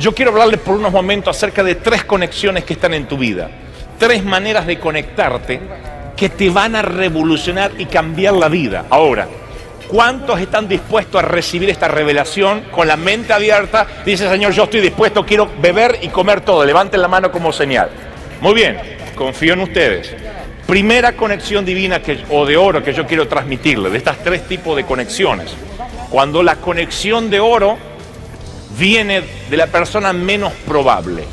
Yo quiero hablarle por unos momentos acerca de tres conexiones que están en tu vida. Tres maneras de conectarte que te van a revolucionar y cambiar la vida. Ahora, ¿cuántos están dispuestos a recibir esta revelación con la mente abierta? Dice, Señor, yo estoy dispuesto, quiero beber y comer todo. Levanten la mano como señal. Muy bien, confío en ustedes. Primera conexión divina que, o de oro que yo quiero transmitirle, de estas tres tipos de conexiones. Cuando la conexión de oro viene de la persona menos probable.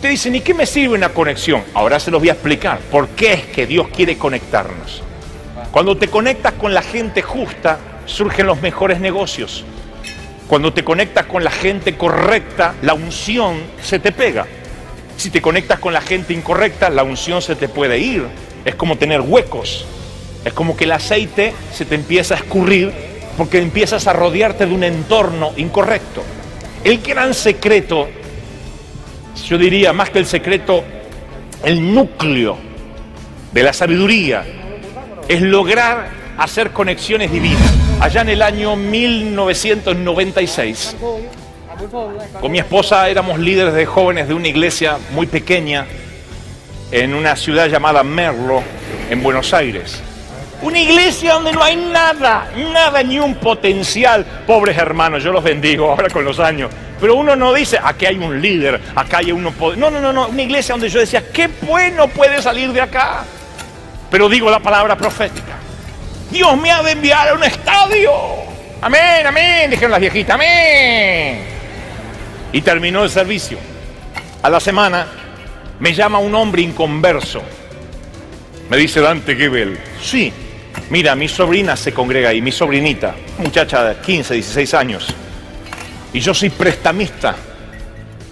Te dicen, ¿y qué me sirve una conexión? Ahora se los voy a explicar por qué es que Dios quiere conectarnos. Cuando te conectas con la gente justa, surgen los mejores negocios. Cuando te conectas con la gente correcta, la unción se te pega. Si te conectas con la gente incorrecta, la unción se te puede ir. Es como tener huecos. Es como que el aceite se te empieza a escurrir porque empiezas a rodearte de un entorno incorrecto. El gran secreto, yo diría más que el secreto, el núcleo de la sabiduría es lograr hacer conexiones divinas. Allá en el año 1996, con mi esposa éramos líderes de jóvenes de una iglesia muy pequeña en una ciudad llamada Merlo, en Buenos Aires. Una iglesia donde no hay nada, nada, ni un potencial. Pobres hermanos, yo los bendigo ahora con los años. Pero uno no dice, aquí hay un líder, acá hay uno... No, no, no, no. Una iglesia donde yo decía, qué bueno puede salir de acá. Pero digo la palabra profética. Dios me ha de enviar a un estadio. Amén, amén, dijeron las viejitas, amén. Y terminó el servicio. A la semana me llama un hombre inconverso. Me dice Dante Gebel, sí, Mira, mi sobrina se congrega ahí, mi sobrinita, muchacha de 15, 16 años. Y yo soy prestamista.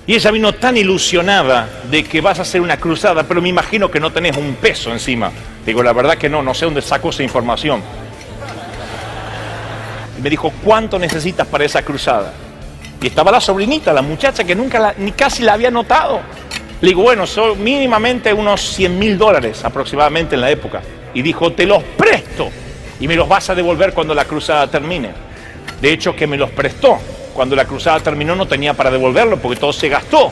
Y ella vino tan ilusionada de que vas a hacer una cruzada, pero me imagino que no tenés un peso encima. Digo, la verdad que no, no sé dónde sacó esa información. Y me dijo, ¿cuánto necesitas para esa cruzada? Y estaba la sobrinita, la muchacha que nunca ni casi la había notado. Le digo, bueno, son mínimamente unos 100 mil dólares aproximadamente en la época y dijo, te los presto y me los vas a devolver cuando la cruzada termine. De hecho, que me los prestó. Cuando la cruzada terminó no tenía para devolverlo porque todo se gastó.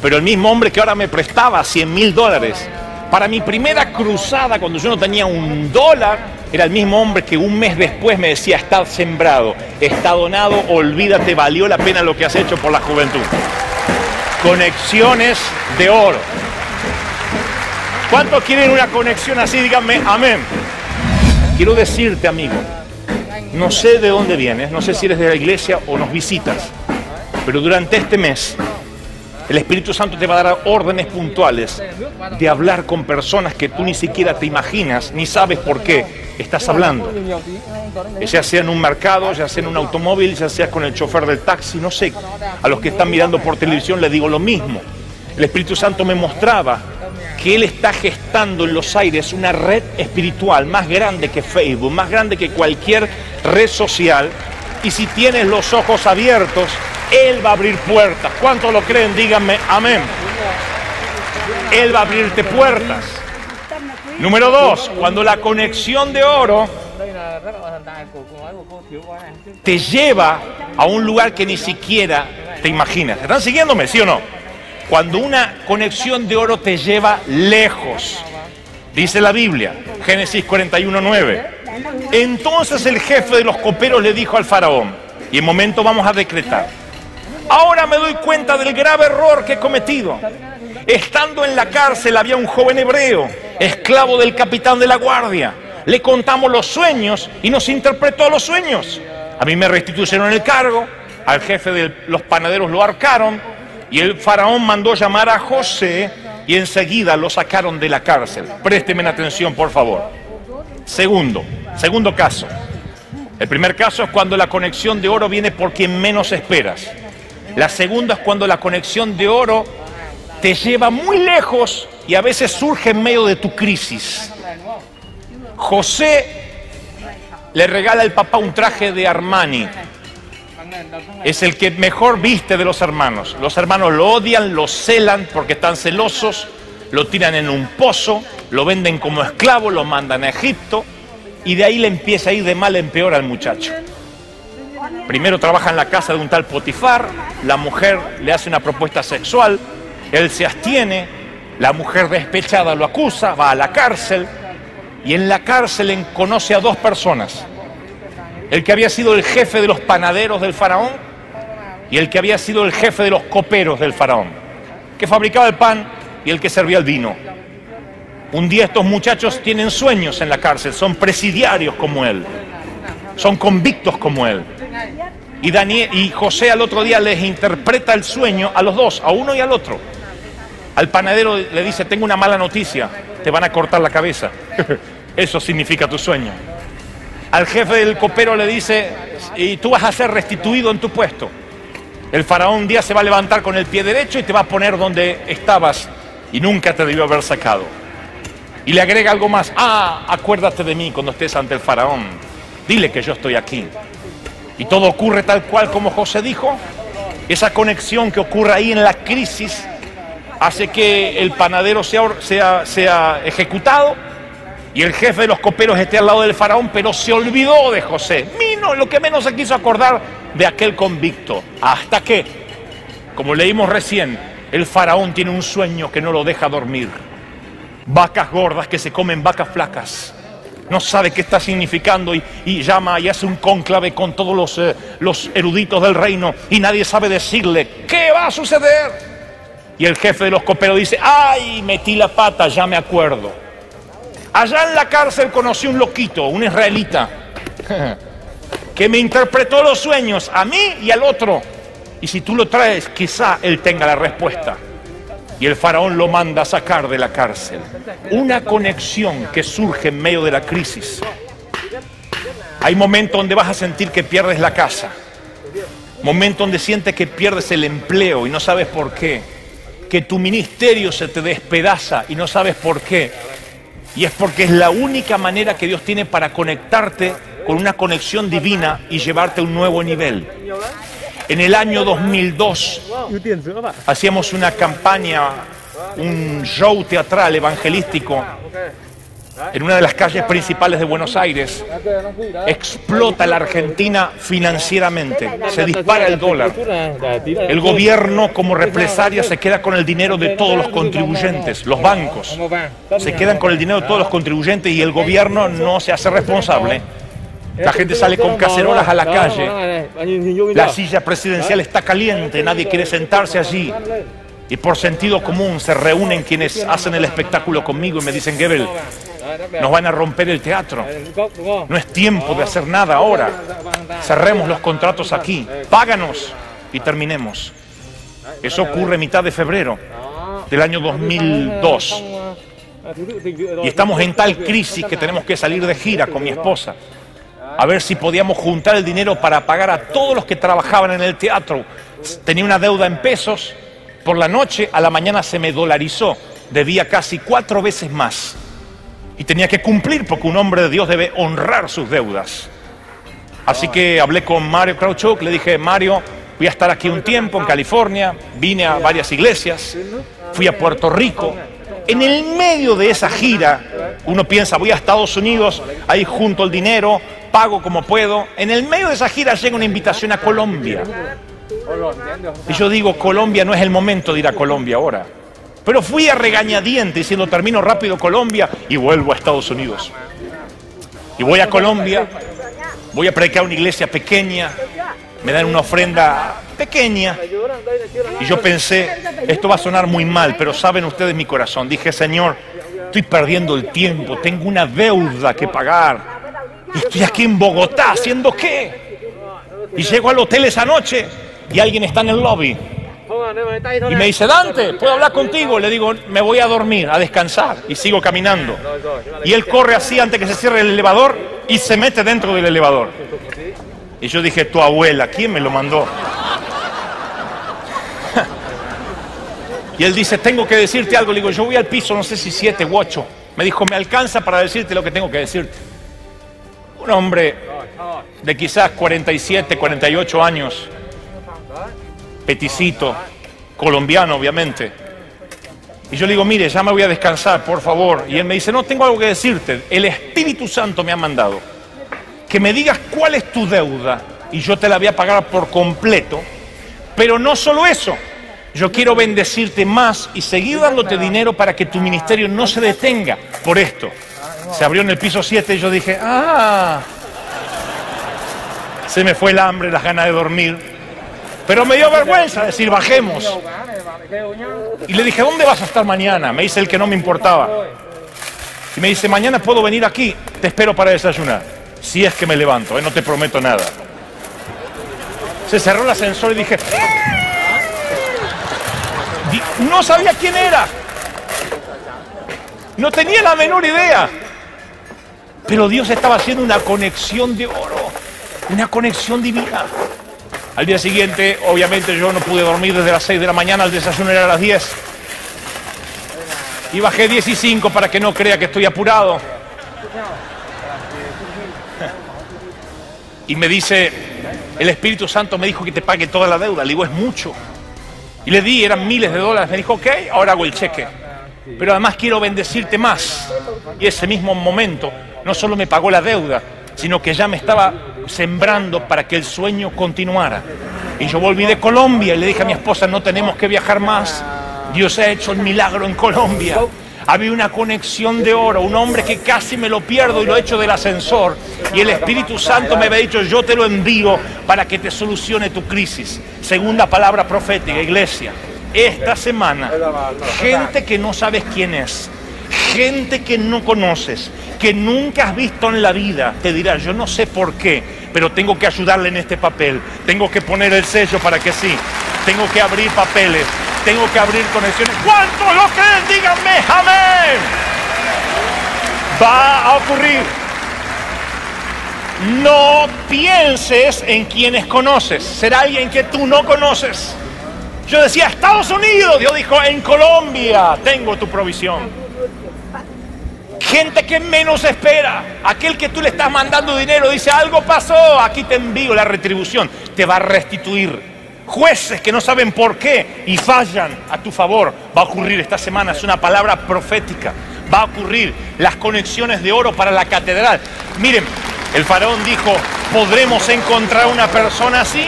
Pero el mismo hombre que ahora me prestaba 100 mil dólares para mi primera cruzada, cuando yo no tenía un dólar, era el mismo hombre que un mes después me decía, está sembrado, está donado, olvídate, valió la pena lo que has hecho por la juventud. Conexiones de oro. ¿Cuántos quieren una conexión así? Díganme amén. Quiero decirte, amigo, no sé de dónde vienes, no sé si eres de la iglesia o nos visitas, pero durante este mes el Espíritu Santo te va a dar órdenes puntuales de hablar con personas que tú ni siquiera te imaginas ni sabes por qué estás hablando. Ya sea en un mercado, ya sea en un automóvil, ya sea con el chofer del taxi, no sé. A los que están mirando por televisión les digo lo mismo. El Espíritu Santo me mostraba que Él está gestando en los aires una red espiritual más grande que Facebook, más grande que cualquier red social. Y si tienes los ojos abiertos, Él va a abrir puertas. ¿Cuántos lo creen? Díganme amén. Él va a abrirte puertas. Número dos, cuando la conexión de oro te lleva a un lugar que ni siquiera te imaginas. ¿Están siguiéndome, sí o no? Cuando una conexión de oro te lleva lejos, dice la Biblia, Génesis 41.9. Entonces el jefe de los coperos le dijo al faraón, y en momento vamos a decretar, ahora me doy cuenta del grave error que he cometido. Estando en la cárcel había un joven hebreo, esclavo del capitán de la guardia. Le contamos los sueños y nos interpretó los sueños. A mí me restituyeron el cargo, al jefe de los panaderos lo arcaron y el faraón mandó llamar a José y enseguida lo sacaron de la cárcel. Présteme atención, por favor. Segundo, segundo caso. El primer caso es cuando la conexión de oro viene por quien menos esperas. La segunda es cuando la conexión de oro te lleva muy lejos y a veces surge en medio de tu crisis. José le regala al papá un traje de Armani es el que mejor viste de los hermanos. Los hermanos lo odian, lo celan porque están celosos, lo tiran en un pozo, lo venden como esclavo, lo mandan a Egipto y de ahí le empieza a ir de mal en peor al muchacho. Primero trabaja en la casa de un tal Potifar, la mujer le hace una propuesta sexual, él se abstiene, la mujer despechada lo acusa, va a la cárcel y en la cárcel conoce a dos personas. El que había sido el jefe de los panaderos del faraón y el que había sido el jefe de los coperos del faraón, que fabricaba el pan y el que servía el vino. Un día estos muchachos tienen sueños en la cárcel, son presidiarios como él, son convictos como él. Y, Daniel, y José al otro día les interpreta el sueño a los dos, a uno y al otro. Al panadero le dice, tengo una mala noticia, te van a cortar la cabeza. Eso significa tu sueño. Al jefe del copero le dice, y tú vas a ser restituido en tu puesto. El faraón un día se va a levantar con el pie derecho y te va a poner donde estabas y nunca te debió haber sacado. Y le agrega algo más. Ah, acuérdate de mí cuando estés ante el faraón. Dile que yo estoy aquí. Y todo ocurre tal cual como José dijo. Esa conexión que ocurre ahí en la crisis hace que el panadero sea, sea, sea ejecutado y el jefe de los coperos esté al lado del faraón, pero se olvidó de José. Mino, lo que menos se quiso acordar de aquel convicto. Hasta que, como leímos recién, el faraón tiene un sueño que no lo deja dormir vacas gordas que se comen vacas flacas. No sabe qué está significando y, llama y hace un cónclave con todos los, eh, los eruditos del reino y nadie sabe decirle qué va a suceder. Y el jefe de los coperos dice, ay, metí la pata, ya me acuerdo. Allá en la cárcel conocí un loquito, un israelita, que me interpretó los sueños a mí y al otro. Y si tú lo traes, quizá él tenga la respuesta y el faraón lo manda a sacar de la cárcel. Una conexión que surge en medio de la crisis. Hay momentos donde vas a sentir que pierdes la casa, momentos donde sientes que pierdes el empleo y no sabes por qué, que tu ministerio se te despedaza y no sabes por qué. Y es porque es la única manera que Dios tiene para conectarte con una conexión divina y llevarte a un nuevo nivel. En el año 2002 hacíamos una campaña, un show teatral evangelístico en una de las calles principales de Buenos Aires. Explota la Argentina financieramente, se dispara el dólar. El gobierno como represalia se queda con el dinero de todos los contribuyentes, los bancos. Se quedan con el dinero de todos los contribuyentes y el gobierno no se hace responsable la gente sale con cacerolas a la calle. La silla presidencial está caliente, nadie quiere sentarse allí. Y por sentido común se reúnen quienes hacen el espectáculo conmigo y me dicen, Gebel, nos van a romper el teatro. No es tiempo de hacer nada ahora. Cerremos los contratos aquí. Páganos y terminemos. Eso ocurre mitad de febrero del año 2002. Y estamos en tal crisis que tenemos que salir de gira con mi esposa a ver si podíamos juntar el dinero para pagar a todos los que trabajaban en el teatro. Tenía una deuda en pesos, por la noche a la mañana se me dolarizó, debía casi cuatro veces más. Y tenía que cumplir porque un hombre de Dios debe honrar sus deudas. Así que hablé con Mario Krauchuk, le dije, Mario, voy a estar aquí un tiempo en California, vine a varias iglesias, fui a Puerto Rico. En el medio de esa gira, uno piensa, voy a Estados Unidos, ahí junto el dinero, pago como puedo. En el medio de esa gira llega una invitación a Colombia. Y yo digo, Colombia no es el momento de ir a Colombia ahora. Pero fui a regañadiente diciendo, termino rápido Colombia y vuelvo a Estados Unidos. Y voy a Colombia, voy a predicar una iglesia pequeña, me dan una ofrenda pequeña. Y yo pensé, esto va a sonar muy mal, pero saben ustedes mi corazón. Dije, Señor, estoy perdiendo el tiempo, tengo una deuda que pagar. Y estoy aquí en Bogotá, ¿haciendo qué? Y llego al hotel esa noche y alguien está en el lobby. Y me dice, Dante, ¿puedo hablar contigo? Le digo, me voy a dormir, a descansar. Y sigo caminando. Y él corre así antes que se cierre el elevador y se mete dentro del elevador. Y yo dije, tu abuela, ¿quién me lo mandó? Y él dice, tengo que decirte algo. Le digo, yo voy al piso, no sé si siete u ocho. Me dijo, me alcanza para decirte lo que tengo que decirte. Un hombre de quizás 47, 48 años, peticito, colombiano obviamente. Y yo le digo, mire, ya me voy a descansar, por favor. Y él me dice, no, tengo algo que decirte. El Espíritu Santo me ha mandado que me digas cuál es tu deuda y yo te la voy a pagar por completo. Pero no solo eso, yo quiero bendecirte más y seguir dándote dinero para que tu ministerio no se detenga por esto. Se abrió en el piso 7 y yo dije, ah, se me fue el hambre, las ganas de dormir. Pero me dio vergüenza decir, bajemos. Y le dije, ¿dónde vas a estar mañana? Me dice el que no me importaba. Y me dice, mañana puedo venir aquí, te espero para desayunar. Si es que me levanto, ¿eh? no te prometo nada. Se cerró el ascensor y dije, no sabía quién era. No tenía la menor idea. Pero Dios estaba haciendo una conexión de oro, una conexión divina. Al día siguiente, obviamente, yo no pude dormir desde las 6 de la mañana, el desayuno era a las 10. Y bajé 10 y 5 para que no crea que estoy apurado. Y me dice, el Espíritu Santo me dijo que te pague toda la deuda. Le digo, es mucho. Y le di, eran miles de dólares. Me dijo, ok, ahora hago el cheque. Pero además quiero bendecirte más. Y ese mismo momento no solo me pagó la deuda, sino que ya me estaba sembrando para que el sueño continuara. Y yo volví de Colombia y le dije a mi esposa, no tenemos que viajar más. Dios ha hecho el milagro en Colombia. Había una conexión de oro, un hombre que casi me lo pierdo y lo he hecho del ascensor. Y el Espíritu Santo me había dicho, yo te lo envío para que te solucione tu crisis. Segunda palabra profética, iglesia. Esta semana, gente que no sabes quién es, gente que no conoces, que nunca has visto en la vida, te dirá, yo no sé por qué, pero tengo que ayudarle en este papel, tengo que poner el sello para que sí, tengo que abrir papeles, tengo que abrir conexiones. ¿Cuántos lo creen? Díganme, amén. Va a ocurrir. No pienses en quienes conoces. Será alguien que tú no conoces. Yo decía, Estados Unidos. Dios dijo, en Colombia tengo tu provisión. Gente que menos espera. Aquel que tú le estás mandando dinero dice, algo pasó, aquí te envío la retribución. Te va a restituir jueces que no saben por qué y fallan a tu favor. Va a ocurrir esta semana, es una palabra profética. Va a ocurrir las conexiones de oro para la catedral. Miren, el faraón dijo, ¿podremos encontrar una persona así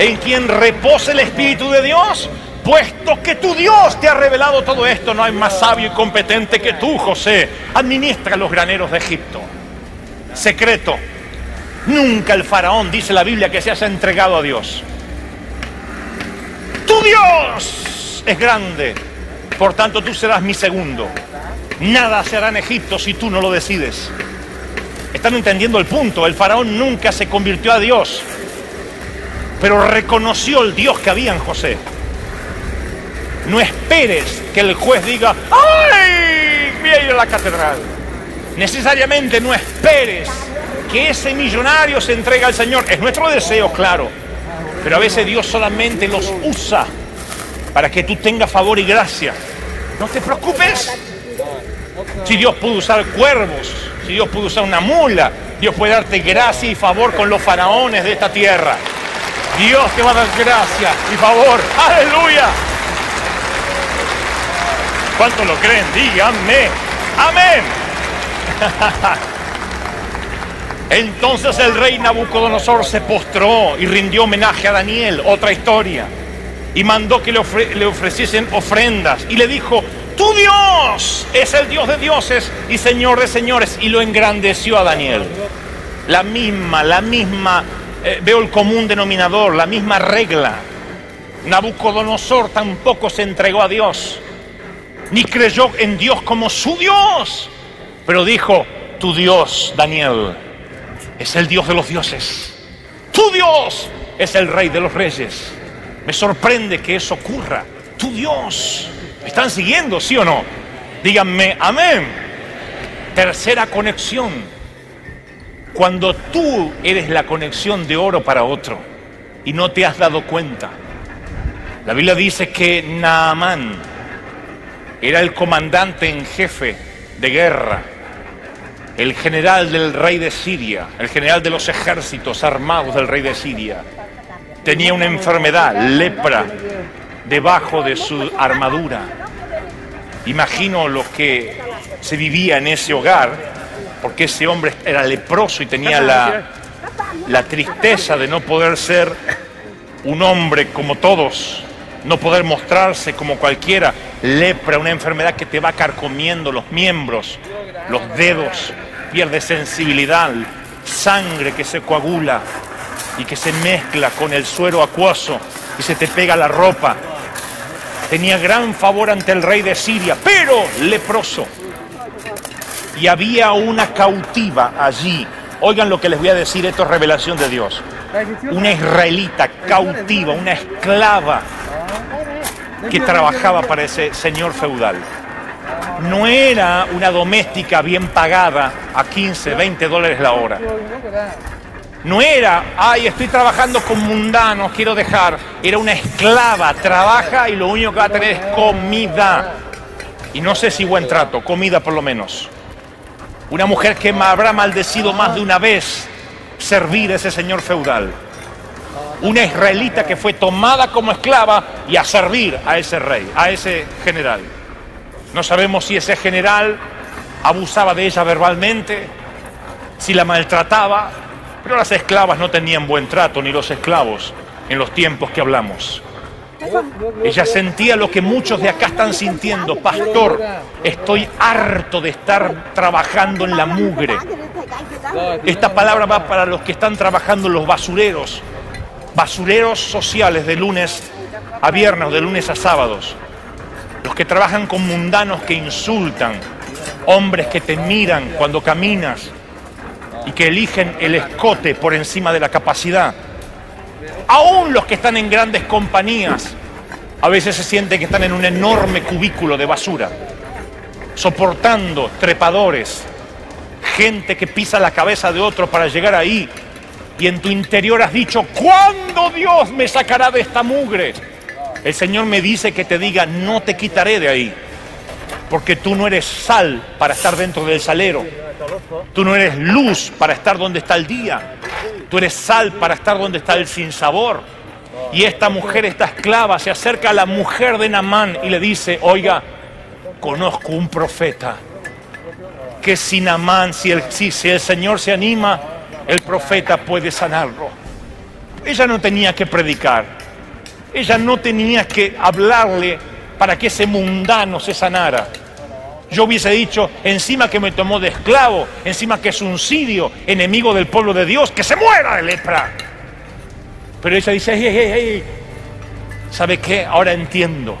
en quien repose el Espíritu de Dios? Puesto que tu Dios te ha revelado todo esto, no hay más sabio y competente que tú, José. Administra los graneros de Egipto. Secreto. Nunca el faraón, dice la Biblia, que se haya entregado a Dios. Tu Dios es grande, por tanto tú serás mi segundo. Nada se hará en Egipto si tú no lo decides. Están entendiendo el punto. El faraón nunca se convirtió a Dios, pero reconoció el Dios que había en José. No esperes que el juez diga, ¡ay! Voy a la catedral. Necesariamente no esperes que ese millonario se entregue al Señor. Es nuestro deseo, claro. Pero a veces Dios solamente los usa para que tú tengas favor y gracia. No te preocupes. Si Dios pudo usar cuervos, si Dios pudo usar una mula, Dios puede darte gracia y favor con los faraones de esta tierra. Dios te va a dar gracia y favor. Aleluya. ¿Cuántos lo creen? Díganme. Amén. Entonces el rey Nabucodonosor se postró y rindió homenaje a Daniel, otra historia, y mandó que le, ofreciesen ofrendas y le dijo, tu Dios es el Dios de dioses y Señor de señores, y lo engrandeció a Daniel. La misma, la misma, eh, veo el común denominador, la misma regla. Nabucodonosor tampoco se entregó a Dios, ni creyó en Dios como su Dios, pero dijo, tu Dios, Daniel, es el Dios de los dioses. Tu Dios es el Rey de los reyes. Me sorprende que eso ocurra. Tu Dios. ¿Me están siguiendo, sí o no? Díganme, amén. Tercera conexión. Cuando tú eres la conexión de oro para otro y no te has dado cuenta. La Biblia dice que Naamán era el comandante en jefe de guerra el general del rey de Siria, el general de los ejércitos armados del rey de Siria, tenía una enfermedad, lepra, debajo de su armadura. Imagino lo que se vivía en ese hogar, porque ese hombre era leproso y tenía la, la tristeza de no poder ser un hombre como todos, no poder mostrarse como cualquiera, lepra, una enfermedad que te va carcomiendo los miembros, los dedos, pierde sensibilidad, sangre que se coagula y que se mezcla con el suero acuoso y se te pega la ropa. Tenía gran favor ante el rey de Siria, pero leproso. Y había una cautiva allí. Oigan lo que les voy a decir, esto es revelación de Dios. Una israelita cautiva, una esclava que trabajaba para ese señor feudal. No era una doméstica bien pagada a 15, 20 dólares la hora. No era, ay, estoy trabajando con mundanos, quiero dejar. Era una esclava, trabaja y lo único que va a tener es comida. Y no sé si buen trato, comida por lo menos. Una mujer que me habrá maldecido más de una vez servir a ese señor feudal. Una israelita que fue tomada como esclava y a servir a ese rey, a ese general. No sabemos si ese general abusaba de ella verbalmente, si la maltrataba, pero las esclavas no tenían buen trato, ni los esclavos, en los tiempos que hablamos. Ella sentía lo que muchos de acá están sintiendo. Pastor, estoy harto de estar trabajando en la mugre. Esta palabra va para los que están trabajando en los basureros. Basureros sociales de lunes a viernes de lunes a sábados. Los que trabajan con mundanos que insultan. Hombres que te miran cuando caminas y que eligen el escote por encima de la capacidad. Aún los que están en grandes compañías a veces se sienten que están en un enorme cubículo de basura, soportando trepadores, gente que pisa la cabeza de otro para llegar ahí. Y en tu interior has dicho, ¿cuándo Dios me sacará de esta mugre? El Señor me dice que te diga, no te quitaré de ahí, porque tú no eres sal para estar dentro del salero Tú no eres luz para estar donde está el día. Tú eres sal para estar donde está el sinsabor. Y esta mujer, esta esclava, se acerca a la mujer de Namán y le dice, oiga, conozco un profeta que si Namán, si el, si, si el Señor se anima, el profeta puede sanarlo. Ella no tenía que predicar. Ella no tenía que hablarle para que ese mundano se sanara. Yo hubiese dicho, encima que me tomó de esclavo, encima que es un sirio, enemigo del pueblo de Dios, que se muera de lepra. Pero ella dice, hey, hey, hey, ¿sabe qué? Ahora entiendo.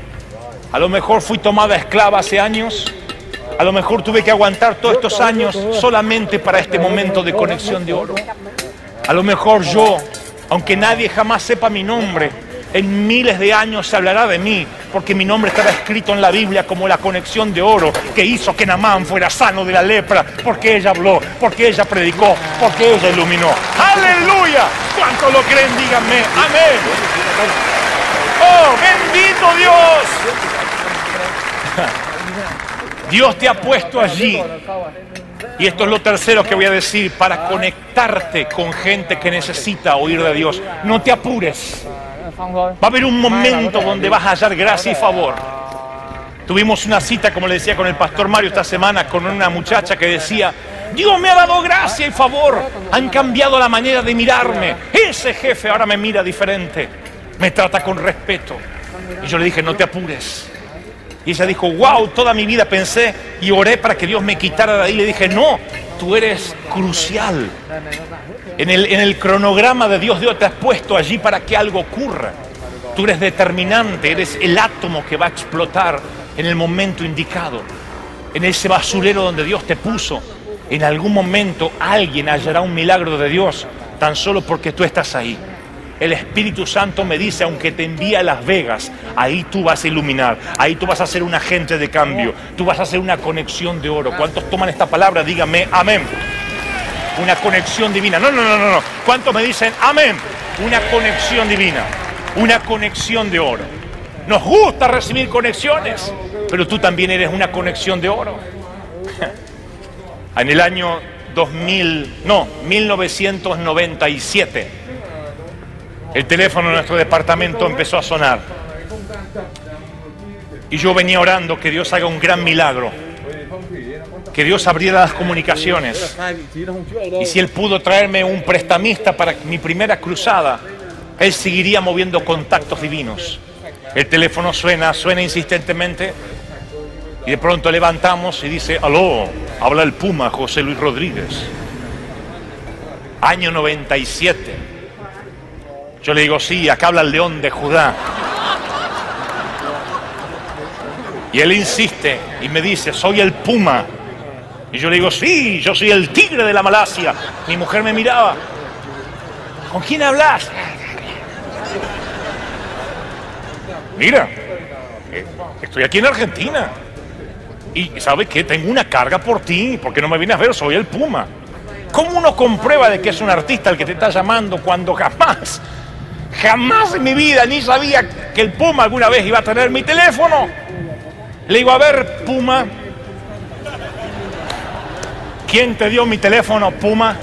A lo mejor fui tomada esclava hace años, a lo mejor tuve que aguantar todos estos años solamente para este momento de conexión de oro. A lo mejor yo, aunque nadie jamás sepa mi nombre, en miles de años se hablará de mí, porque mi nombre estará escrito en la Biblia como la conexión de oro que hizo que Namán fuera sano de la lepra, porque ella habló, porque ella predicó, porque ella iluminó. ¡Aleluya! ¿Cuánto lo creen? Díganme. Amén. ¡Oh, bendito Dios! Dios te ha puesto allí. Y esto es lo tercero que voy a decir, para conectarte con gente que necesita oír de Dios. No te apures. Va a haber un momento donde vas a hallar gracia y favor. Tuvimos una cita, como le decía, con el pastor Mario esta semana, con una muchacha que decía, Dios me ha dado gracia y favor, han cambiado la manera de mirarme. Ese jefe ahora me mira diferente, me trata con respeto. Y yo le dije, no te apures. Y ella dijo, wow, toda mi vida pensé y oré para que Dios me quitara de ahí. Le dije, no, tú eres crucial. En el, cronograma de Dios, Dios te has puesto allí para que algo ocurra. Tú eres determinante, eres el átomo que va a explotar en el momento indicado. En ese basurero donde Dios te puso, en algún momento alguien hallará un milagro de Dios tan solo porque tú estás ahí. El Espíritu Santo me dice, aunque te envíe a Las Vegas, ahí tú vas a iluminar, ahí tú vas a ser un agente de cambio, tú vas a hacer una conexión de oro. ¿Cuántos toman esta palabra? Dígame amén. Una conexión divina. No, no, no, no, no. ¿Cuántos me dicen amén? Una conexión divina, una conexión de oro. Nos gusta recibir conexiones, pero tú también eres una conexión de oro. En el año 2000, no, 1997 el teléfono de nuestro departamento empezó a sonar. Y yo venía orando que Dios haga un gran milagro. que Dios abriera las comunicaciones. Y si Él pudo traerme un prestamista para mi primera cruzada, Él seguiría moviendo contactos divinos. El teléfono suena, suena insistentemente. Y de pronto levantamos y dice, aló, habla el Puma José Luis Rodríguez. Año 97. Yo le digo, sí, acá habla el león de Judá. Y él insiste y me dice, soy el Puma. Y yo le digo, sí, yo soy el tigre de la Malasia. Mi mujer me miraba. ¿Con quién hablas? Mira, eh, estoy aquí en Argentina. Y ¿sabes qué? Tengo una carga por ti, porque no me vienes a ver, soy el Puma. ¿Cómo uno comprueba de que es un artista el que te está llamando cuando jamás, jamás en mi vida ni sabía que el Puma alguna vez iba a tener mi teléfono? Le digo, a ver, Puma, ¿quién te dio mi teléfono, Puma?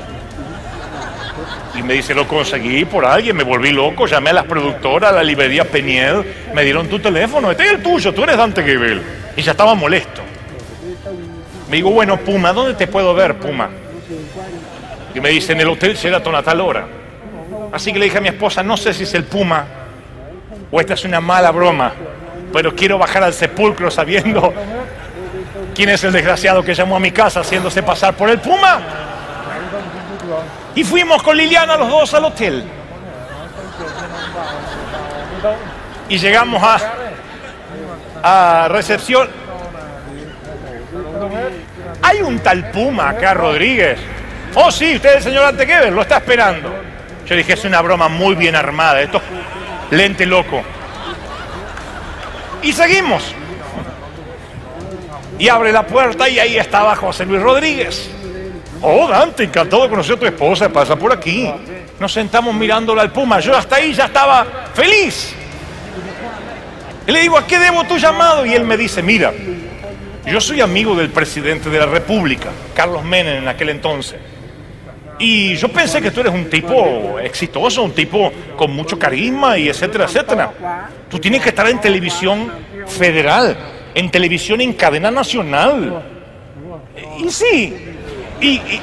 Y me dice, lo conseguí por alguien, me volví loco, llamé a las productoras, a la librería Peniel, me dieron tu teléfono, este es el tuyo, tú eres Dante Gebel. Y ya estaba molesto. Me digo, bueno, Puma, ¿dónde te puedo ver, Puma? Y me dice, en el hotel Sheraton a tal hora. Así que le dije a mi esposa, no sé si es el Puma o esta es una mala broma, pero quiero bajar al sepulcro sabiendo quién es el desgraciado que llamó a mi casa haciéndose pasar por el Puma. Y fuimos con Liliana los dos al hotel. Y llegamos a, a recepción. Hay un tal Puma acá, Rodríguez. Oh, sí, usted es el señor Antequever, lo está esperando. Yo dije, es una broma muy bien armada, esto lente loco. Y seguimos. Y abre la puerta y ahí estaba José Luis Rodríguez. Oh, Dante, encantado de conocer a tu esposa, pasa por aquí. Nos sentamos mirándolo al Puma. Yo hasta ahí ya estaba feliz. Y le digo, ¿a qué debo tu llamado? Y él me dice, mira, yo soy amigo del presidente de la República, Carlos Menem en aquel entonces. Y yo pensé que tú eres un tipo exitoso, un tipo con mucho carisma y etcétera, etcétera. Tú tienes que estar en televisión federal, en televisión en cadena nacional. Y sí,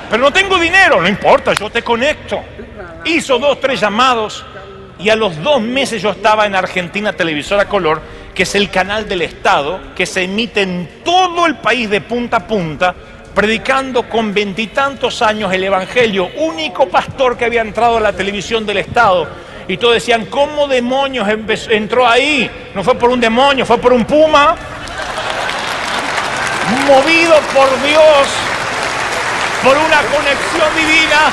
pero no tengo dinero, no importa, yo te conecto. Hizo dos, tres llamados y a los dos meses yo estaba en Argentina Televisora Color, que es el canal del Estado, que se emite en todo el país de punta a punta, predicando con veintitantos años el Evangelio, único pastor que había entrado a la televisión del Estado. Y todos decían, ¿cómo demonios entró ahí? No fue por un demonio, fue por un puma. Movido por Dios por una conexión divina.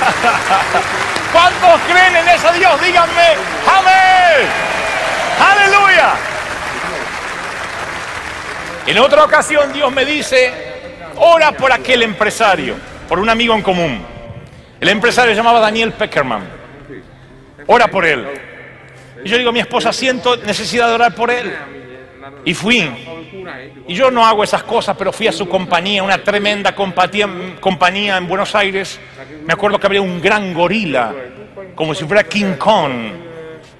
¿Cuántos creen en ese Dios? Díganme, amén. Aleluya. En otra ocasión Dios me dice, ora por aquel empresario, por un amigo en común. El empresario se llamaba Daniel Peckerman. Ora por él. Y yo digo, mi esposa, siento necesidad de orar por él. Y fui. Y yo no hago esas cosas, pero fui a su compañía, una tremenda compañía en Buenos Aires. Me acuerdo que había un gran gorila, como si fuera King Kong,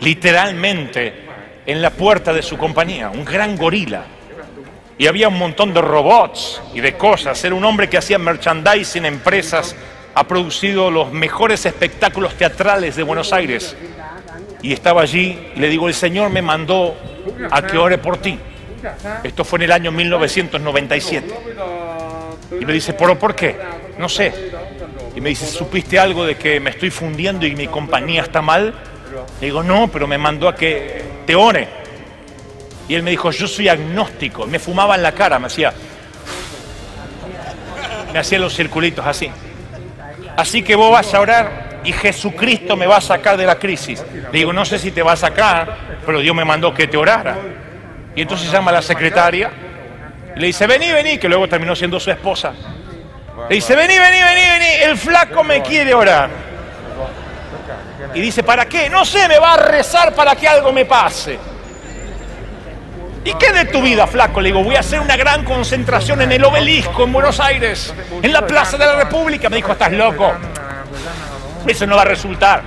literalmente, en la puerta de su compañía, un gran gorila. Y había un montón de robots y de cosas. Era un hombre que hacía merchandising, empresas, ha producido los mejores espectáculos teatrales de Buenos Aires. Y estaba allí y le digo, el Señor me mandó a que ore por ti. Esto fue en el año 1997. Y me dice, ¿pero por qué? No sé. Y me dice, ¿supiste algo de que me estoy fundiendo y mi compañía está mal? Le digo, no, pero me mandó a que te ore. Y él me dijo, yo soy agnóstico. Me fumaba en la cara, me hacía... Me hacía los circulitos así. Así que vos vas a orar y Jesucristo me va a sacar de la crisis. Le digo, no sé si te va a sacar, pero Dios me mandó que te orara. Y entonces llama a la secretaria y le dice, vení, vení, que luego terminó siendo su esposa. Le dice, vení, vení, vení, vení, el flaco me quiere orar. Y dice, ¿para qué? No sé, me va a rezar para que algo me pase. ¿Y qué de tu vida, flaco? Le digo, voy a hacer una gran concentración en el obelisco en Buenos Aires, en la Plaza de la República. Me dijo, estás loco. Eso no va a resultar.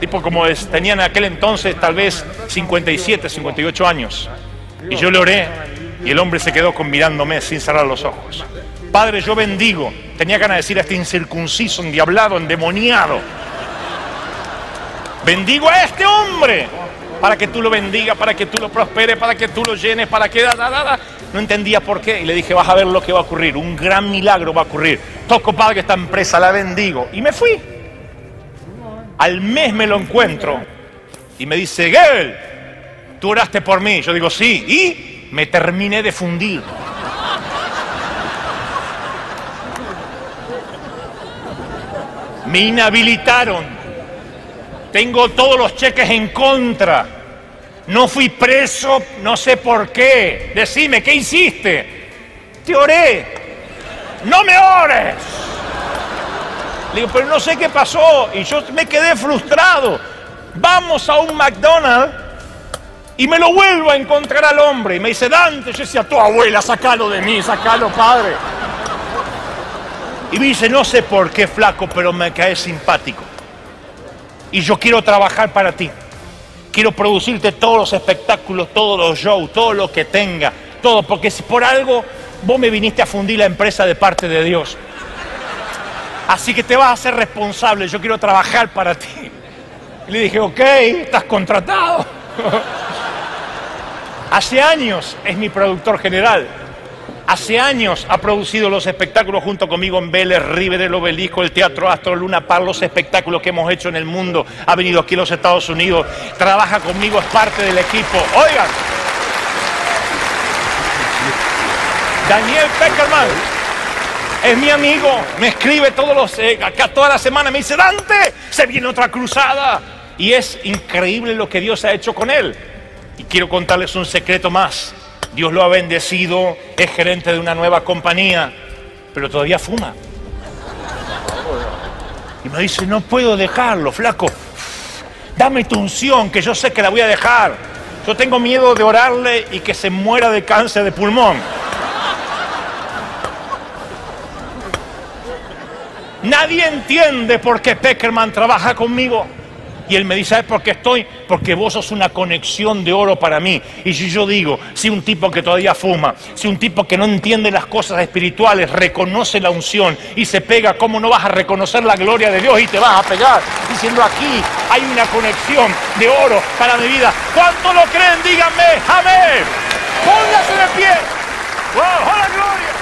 Tipo como es, tenían en aquel entonces tal vez 57, 58 años. Y yo le oré y el hombre se quedó con mirándome sin cerrar los ojos. Padre, yo bendigo. Tenía ganas de decir a este incircunciso, endiablado, endemoniado. Bendigo a este hombre para que tú lo bendigas, para que tú lo prosperes, para que tú lo llenes, para que... Da, da, da, No entendía por qué y le dije, vas a ver lo que va a ocurrir, un gran milagro va a ocurrir. Toco, Padre, esta empresa la bendigo. Y me fui. Al mes me lo encuentro y me dice, Gebel, tú oraste por mí. Yo digo, sí, y me terminé de fundir. Me inhabilitaron. Tengo todos los cheques en contra. No fui preso, no sé por qué. Decime, ¿qué hiciste? Te oré. No me ores. Le digo, pero no sé qué pasó. Y yo me quedé frustrado. Vamos a un McDonald's y me lo vuelvo a encontrar al hombre. Y me dice, Dante, yo decía, tu abuela, sacalo de mí, sacalo, padre. Y me dice, no sé por qué, flaco, pero me cae simpático. Y yo quiero trabajar para ti. Quiero producirte todos los espectáculos, todos los shows, todo lo que tenga, todo, porque si por algo vos me viniste a fundir la empresa de parte de Dios. Así que te vas a hacer responsable, yo quiero trabajar para ti. Y le dije, ok, estás contratado. Hace años es mi productor general. Hace años ha producido los espectáculos junto conmigo en Vélez, River, el Obelisco, el Teatro Astro, Luna Par, los espectáculos que hemos hecho en el mundo. Ha venido aquí a los Estados Unidos, trabaja conmigo, es parte del equipo. Oigan, Daniel Peckerman es mi amigo, me escribe todos los, eh, toda la semana, me dice, Dante, se viene otra cruzada. Y es increíble lo que Dios ha hecho con él. Y quiero contarles un secreto más. Dios lo ha bendecido, es gerente de una nueva compañía, pero todavía fuma. Y me dice, no puedo dejarlo, flaco. Dame tu unción, que yo sé que la voy a dejar. Yo tengo miedo de orarle y que se muera de cáncer de pulmón. Nadie entiende por qué Peckerman trabaja conmigo. Y él me dice, ¿sabes por qué estoy? Porque vos sos una conexión de oro para mí. Y si yo digo, si un tipo que todavía fuma, si un tipo que no entiende las cosas espirituales, reconoce la unción y se pega, ¿cómo no vas a reconocer la gloria de Dios y te vas a pegar? Diciendo, aquí hay una conexión de oro para mi vida. ¿Cuánto lo creen? Díganme, amén. Póngase de pie. ¡Wow! ¡Hola, gloria!